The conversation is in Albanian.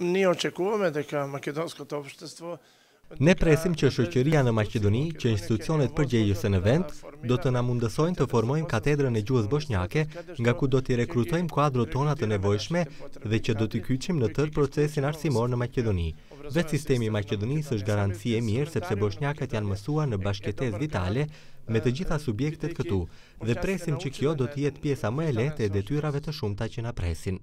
Ne očekujemo deka makedonskoto opshtestvo Ne presim që shoqëria në Maqedoni, që institucionet përgjegjëse në vend, do të na mundësojnë të formojmë katedrën e gjuhës boshnjake, nga ku do t'i rekrutojmë kuadrot tona të nevojshme dhe që do t'i kyçim në tërë procesin arsimor në Maqedoni. Vetë sistemi i Maqedonisë është garanci e mirë sepse boshnjakët janë mësuar në bashkëjetesë vitale me të gjitha subjektet këtu dhe presim që kjo do të jetë pjesa më e lehtë e detyrave të shumta që na presin.